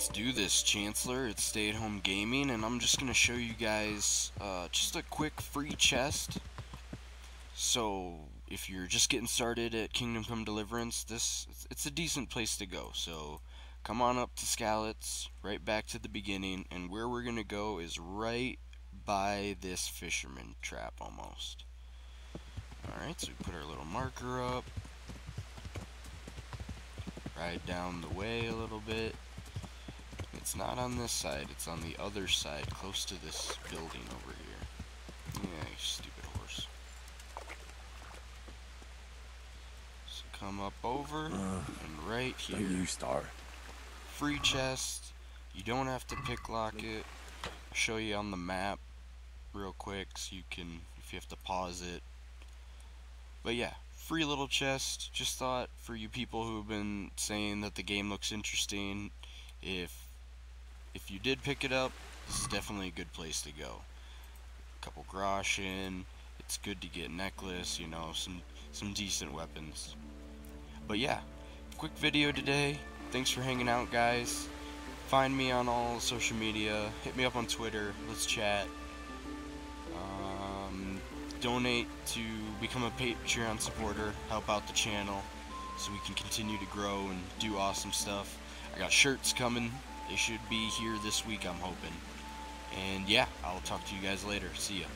let's do this, Chancellor. It's Stay at Home Gaming, and I'm just going to show you guys uh, just a quick free chest. So, if you're just getting started at Kingdom Come Deliverance, this it's a decent place to go. So, come on up to Skalitz, right back to the beginning, and where we're going to go is right by this fisherman trap almost. Alright, so we put our little marker up. Ride down the way a little bit. It's not on this side, it's on the other side, close to this building over here. Yeah, you stupid horse. So come up over, Uh, and right here, you start. free chest. You don't have to pick lock it. I'll show you on the map real quick so you can, if you have to pause it. But yeah, free little chest. Just thought for you people who've been saying that the game looks interesting, if if you did pick it up, this is definitely a good place to go. A couple groschen. It's good to get necklace, you know, some some decent weapons. But yeah, quick video today. Thanks for hanging out, guys. Find me on all social media. Hit me up on Twitter. Let's chat. Um, donate to become a Patreon supporter. Help out the channel so we can continue to grow and do awesome stuff. I got shirts coming. They should be here this week, I'm hoping. And yeah, I'll talk to you guys later. See ya.